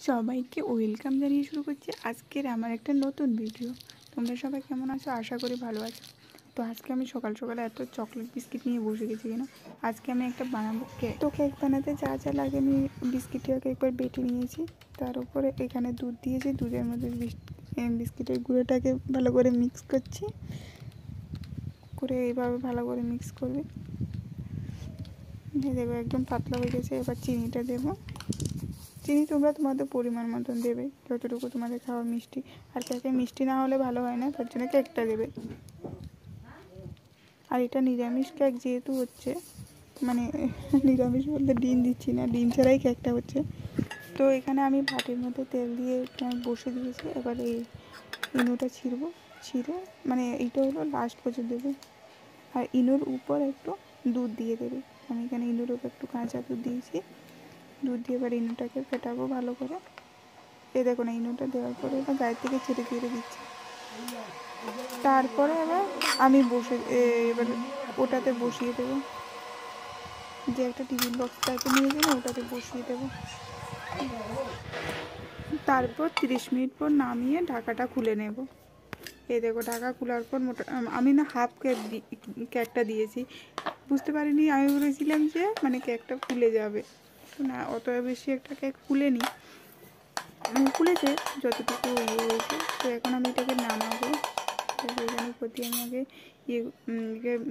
সবাইকে ওয়েলকাম জানিয়ে শুরু করছি আজকের আমার একটা নতুন ভিডিও। তোমরা সবাই কেমন আছো? আশা করি ভালো আছো। তো আজকে আমি সকাল সকালে এত চকলেট বিস্কিট নিয়ে বসে গেছি কেন? আজকে আমি একটা বানাবো কেক তো কেক বানাতে যা যা লাগে আমি বিস্কিটটাকে একবার বেটে নিয়েছি। তার উপরে এখানে দুধ দিয়েছি দুধের মধ্যে বিস- বিস্কিটের গুঁড়োটাকে ভালো করে মিক্স করছি। করে এইভাবে ভালো করে মিক্স করবে। দেবো একদম পাতলা হয়ে গেছে, এবার চিনিটা দেবো। চিনি তোমরা তোমাদের পরিমাণ মতন দেবে, যতটুকু তোমাদের খাওয়া মিষ্টি। আর কেকে মিষ্টি না হলে ভালো হয় না, তার জন্য কেকটা দেবে। আর এটা নিরামিষ কেক যেহেতু হচ্ছে মানে নিরামিষ বলতে ডিম দিচ্ছি না, ডিম ছাড়াই কেকটা হচ্ছে। তো এখানে আমি ভাতের মধ্যে তেল দিয়ে বসে দিয়েছি, এবার এই ইনোটা ছিঁড়বো, ছিঁড়ে মানে এইটা হলো লাস্ট পর্যন্ত দেবে। আর ইনোর উপর একটু দুধ দিয়ে দেবে। আমি এখানে ইনোর উপর একটু কাঁচা দুধ দিয়েছি। দুধ দিয়ে এবার ইনুটাকে ফেটাবো ভালো করে। এ দেখো না ইনুটা দেওয়ার পরে এবার গায়ের থেকে ছেড়ে ছেড়ে দিচ্ছি। তারপরে এবার আমি বসে, এ- এবার ওটাতে বসিয়ে দেবো। যে একটা টিফিন বক্স টাইপের নিয়েছি না ওটাতে বসিয়ে দেবো। তারপর তিরিশ মিনিট পর নামিয়ে ঢাকাটা খুলে নেব। এই দেখো, ঢাকা খোলার পর মোটা, আমি না হাফ কেক কেকটা দিয়েছি। বুঝতে পারিনি, আমি বলেছিলাম যে মানে কেকটা খুলে যাবে। না অত বেশি একটা কেক ফুলেনি উম, ফুলেছে যতটুকু ইয়ে হয়েছে তো এখন আমি এটাকে নামাবো। এখানে প্রতি আমি আগে ইয়ে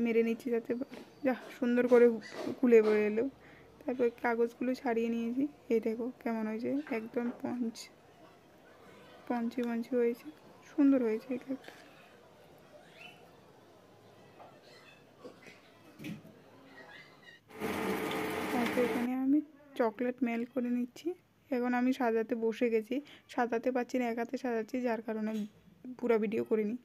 মেরে নিচ্ছি যাতে যা সুন্দর করে খুলে বয়ে এলো। তারপর কাগজগুলো ছাড়িয়ে নিয়েছি। এই দেখো কেমন হয়েছে একদম পঞ্চ পঞ্চি পঞ্চি হয়েছে। সুন্দর হয়েছে এই কেকটা তারপর এখানে আমি চকলেট মেল করে নিচ্ছি। এখন আমি সাজাতে বসে গেছি। সাজাতে পারছি না, একাতে সাজাচ্ছি, যার কারণে পুরো ভিডিও করিনি।